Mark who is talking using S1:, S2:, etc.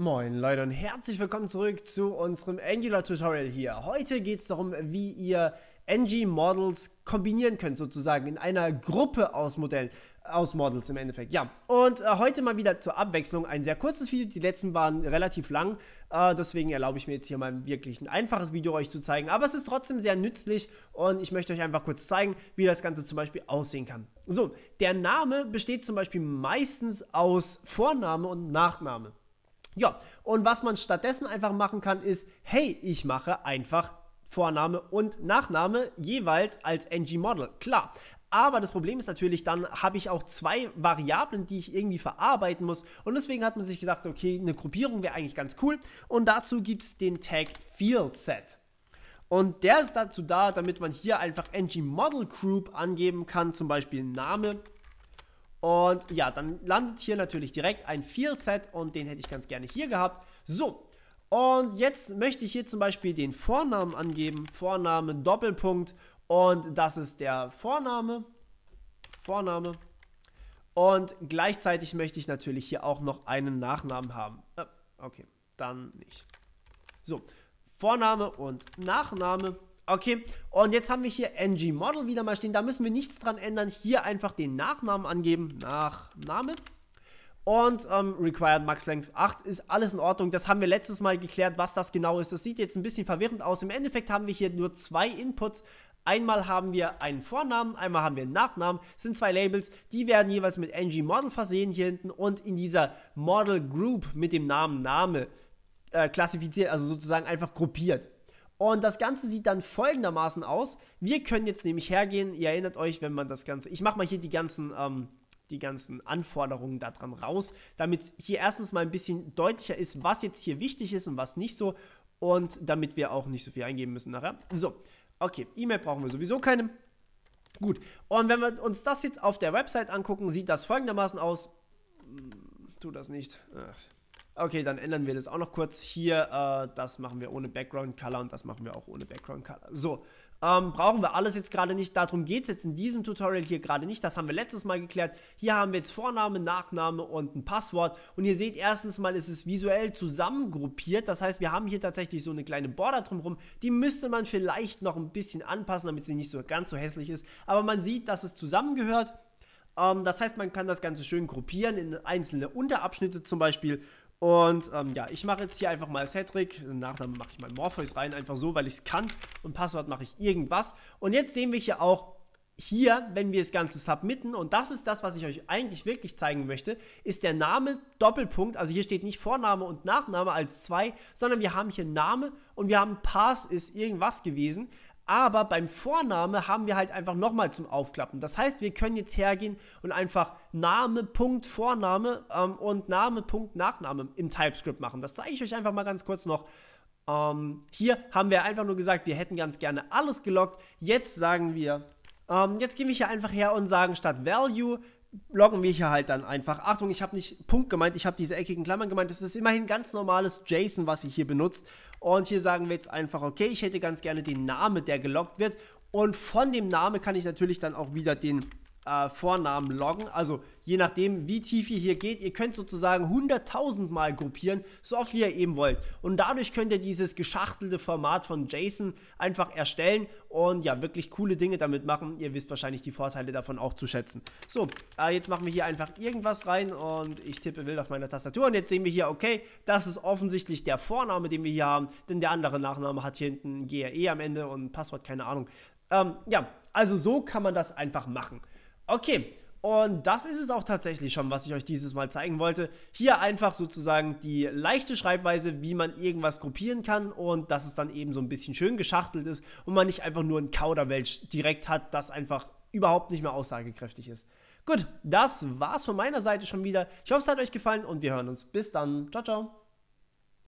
S1: Moin Leute und herzlich willkommen zurück zu unserem Angular Tutorial hier. Heute geht es darum, wie ihr NG-Models kombinieren könnt, sozusagen in einer Gruppe aus Modellen, aus Models im Endeffekt. Ja, und äh, heute mal wieder zur Abwechslung ein sehr kurzes Video. Die letzten waren relativ lang, äh, deswegen erlaube ich mir jetzt hier mal wirklich ein einfaches Video euch zu zeigen. Aber es ist trotzdem sehr nützlich und ich möchte euch einfach kurz zeigen, wie das Ganze zum Beispiel aussehen kann. So, der Name besteht zum Beispiel meistens aus Vorname und Nachname. Ja, und was man stattdessen einfach machen kann, ist, hey, ich mache einfach Vorname und Nachname jeweils als ng-Model. Klar, aber das Problem ist natürlich, dann habe ich auch zwei Variablen, die ich irgendwie verarbeiten muss. Und deswegen hat man sich gedacht, okay, eine Gruppierung wäre eigentlich ganz cool. Und dazu gibt es den Tag FieldSet. Und der ist dazu da, damit man hier einfach ng-Model Group angeben kann, zum Beispiel Name und ja, dann landet hier natürlich direkt ein Field-Set und den hätte ich ganz gerne hier gehabt. So, und jetzt möchte ich hier zum Beispiel den Vornamen angeben. Vorname, Doppelpunkt. Und das ist der Vorname. Vorname. Und gleichzeitig möchte ich natürlich hier auch noch einen Nachnamen haben. Äh, okay, dann nicht. So, Vorname und Nachname. Okay, und jetzt haben wir hier ng Model wieder mal stehen. Da müssen wir nichts dran ändern. Hier einfach den Nachnamen angeben. Nachname. Und ähm, Required Max Length 8 ist alles in Ordnung. Das haben wir letztes Mal geklärt, was das genau ist. Das sieht jetzt ein bisschen verwirrend aus. Im Endeffekt haben wir hier nur zwei Inputs. Einmal haben wir einen Vornamen, einmal haben wir einen Nachnamen. Das sind zwei Labels, die werden jeweils mit ng Model versehen hier hinten und in dieser Model Group mit dem Namen Name äh, klassifiziert, also sozusagen einfach gruppiert. Und das Ganze sieht dann folgendermaßen aus. Wir können jetzt nämlich hergehen, ihr erinnert euch, wenn man das Ganze, ich mache mal hier die ganzen, ähm, die ganzen Anforderungen daran raus, damit hier erstens mal ein bisschen deutlicher ist, was jetzt hier wichtig ist und was nicht so und damit wir auch nicht so viel eingeben müssen nachher. So, okay, E-Mail brauchen wir sowieso keine. Gut, und wenn wir uns das jetzt auf der Website angucken, sieht das folgendermaßen aus. Hm, tu das nicht. Ach. Okay, dann ändern wir das auch noch kurz. Hier, äh, das machen wir ohne Background Color und das machen wir auch ohne Background Color. So, ähm, brauchen wir alles jetzt gerade nicht. Darum geht es jetzt in diesem Tutorial hier gerade nicht. Das haben wir letztes Mal geklärt. Hier haben wir jetzt Vorname, Nachname und ein Passwort. Und ihr seht erstens mal, ist es visuell zusammengruppiert. Das heißt, wir haben hier tatsächlich so eine kleine Border drumherum. Die müsste man vielleicht noch ein bisschen anpassen, damit sie nicht so ganz so hässlich ist. Aber man sieht, dass es zusammengehört. Ähm, das heißt, man kann das Ganze schön gruppieren in einzelne Unterabschnitte zum Beispiel. Und ähm, ja, ich mache jetzt hier einfach mal Cedric. Nachname mache ich mal Morpheus rein, einfach so, weil ich es kann. Und Passwort mache ich irgendwas. Und jetzt sehen wir hier auch, hier, wenn wir das Ganze submitten, und das ist das, was ich euch eigentlich wirklich zeigen möchte, ist der Name Doppelpunkt. Also hier steht nicht Vorname und Nachname als zwei, sondern wir haben hier Name und wir haben Pass ist irgendwas gewesen. Aber beim Vorname haben wir halt einfach nochmal zum Aufklappen. Das heißt, wir können jetzt hergehen und einfach Name, Punkt, Vorname ähm, und Name, Punkt, Nachname im TypeScript machen. Das zeige ich euch einfach mal ganz kurz noch. Ähm, hier haben wir einfach nur gesagt, wir hätten ganz gerne alles gelockt. Jetzt sagen wir, ähm, jetzt gehen wir hier einfach her und sagen statt Value loggen wir hier halt dann einfach. Achtung, ich habe nicht Punkt gemeint, ich habe diese eckigen Klammern gemeint. Das ist immerhin ganz normales JSON, was ihr hier benutzt. Und hier sagen wir jetzt einfach, okay, ich hätte ganz gerne den Namen, der geloggt wird. Und von dem Namen kann ich natürlich dann auch wieder den äh, Vornamen loggen. Also je nachdem, wie tief ihr hier geht, ihr könnt sozusagen 100.000 Mal gruppieren, so oft wie ihr eben wollt. Und dadurch könnt ihr dieses geschachtelte Format von JSON einfach erstellen und ja, wirklich coole Dinge damit machen. Ihr wisst wahrscheinlich die Vorteile davon auch zu schätzen. So, äh, jetzt machen wir hier einfach irgendwas rein und ich tippe wild auf meiner Tastatur und jetzt sehen wir hier, okay, das ist offensichtlich der Vorname, den wir hier haben, denn der andere Nachname hat hier hinten GRE am Ende und Passwort, keine Ahnung. Ähm, ja, also so kann man das einfach machen. Okay, und das ist es auch tatsächlich schon, was ich euch dieses Mal zeigen wollte. Hier einfach sozusagen die leichte Schreibweise, wie man irgendwas gruppieren kann und dass es dann eben so ein bisschen schön geschachtelt ist und man nicht einfach nur ein Kauderwelsch direkt hat, das einfach überhaupt nicht mehr aussagekräftig ist. Gut, das war's von meiner Seite schon wieder. Ich hoffe, es hat euch gefallen und wir hören uns. Bis dann. Ciao, ciao.